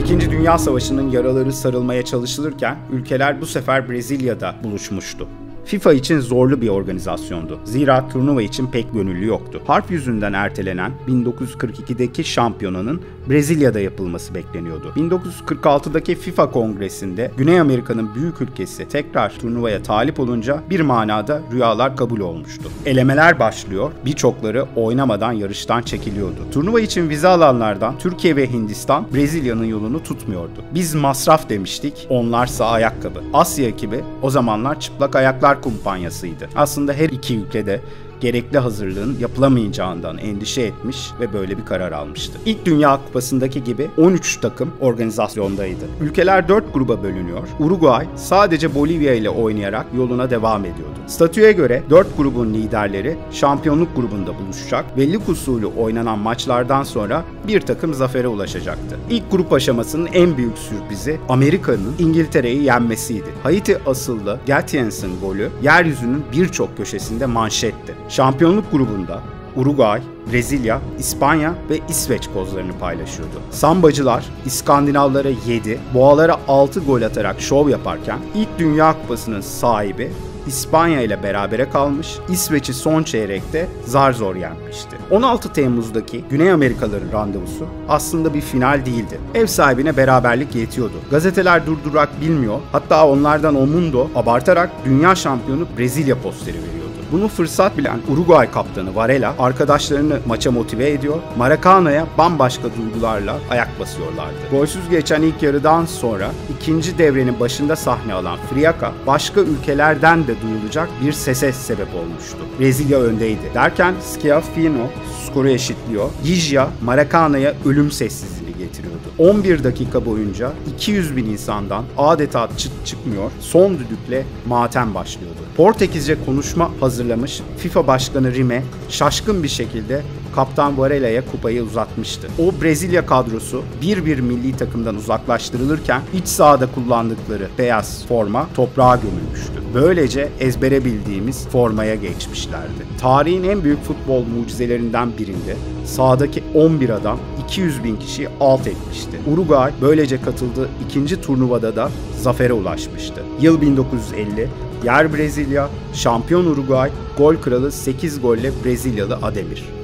İkinci Dünya Savaşı'nın yaraları sarılmaya çalışılırken ülkeler bu sefer Brezilya'da buluşmuştu. FIFA için zorlu bir organizasyondu. Zira turnuva için pek gönüllü yoktu. Harp yüzünden ertelenen 1942'deki şampiyonanın Brezilya'da yapılması bekleniyordu. 1946'daki FIFA kongresinde Güney Amerika'nın büyük ülkesi tekrar turnuvaya talip olunca bir manada rüyalar kabul olmuştu. Elemeler başlıyor, birçokları oynamadan yarıştan çekiliyordu. Turnuva için vize alanlardan Türkiye ve Hindistan Brezilya'nın yolunu tutmuyordu. Biz masraf demiştik, onlarsa ayakkabı. Asya ekibi o zamanlar çıplak ayaklar kumpanyasıydı. Aslında her iki ülkede gerekli hazırlığın yapılamayacağından endişe etmiş ve böyle bir karar almıştı. İlk Dünya Kupası'ndaki gibi 13 takım organizasyondaydı. Ülkeler 4 gruba bölünüyor. Uruguay sadece Bolivya ile oynayarak yoluna devam ediyordu. Statüye göre 4 grubun liderleri şampiyonluk grubunda buluşacak ve lig usulü oynanan maçlardan sonra bir takım zafere ulaşacaktı. İlk grup aşamasının en büyük sürprizi Amerika'nın İngiltere'yi yenmesiydi. Haiti asıllı Gattiens'in golü yeryüzünün birçok köşesinde manşetti. Şampiyonluk grubunda Uruguay, Brezilya, İspanya ve İsveç kozlarını paylaşıyordu. Sambacılar İskandinavlara 7, Boğalara 6 gol atarak şov yaparken ilk Dünya Kupası'nın sahibi İspanya ile berabere kalmış, İsveç'i son çeyrekte zar zor yenmişti. 16 Temmuz'daki Güney Amerikalıların randevusu aslında bir final değildi. Ev sahibine beraberlik yetiyordu. Gazeteler durdurak bilmiyor, hatta onlardan o mundo abartarak dünya şampiyonu Brezilya posteri veriyordu. Bunu fırsat bilen Uruguay kaptanı Varela arkadaşlarını maça motive ediyor. Maracana'ya bambaşka duygularla ayak basıyorlardı. Golsüz geçen ilk yarıdan sonra ikinci devrenin başında sahne alan Friaka başka ülkelerden de duyulacak bir sese sebep olmuştu. Brezilya öndeydi. Derken Schiaffino skoru eşitliyor. Gijia Maracana'ya ölüm sessizliği getiriyordu. 11 dakika boyunca 200 bin insandan adeta çıt çıkmıyor, son düdükle matem başlıyordu. Portekizce konuşma hazırlamış FIFA Başkanı Rime şaşkın bir şekilde Kaptan Varela'ya kupayı uzatmıştı. O Brezilya kadrosu bir bir milli takımdan uzaklaştırılırken iç sahada kullandıkları beyaz forma toprağa gömülmüştü. Böylece ezbere bildiğimiz formaya geçmişlerdi. Tarihin en büyük futbol mucizelerinden birinde sahadaki 11 adam 200 bin kişiyi alt etmişti. Uruguay böylece katıldığı ikinci turnuvada da zafere ulaşmıştı. Yıl 1950, yer Brezilya, şampiyon Uruguay, gol kralı 8 golle Brezilyalı Ademir.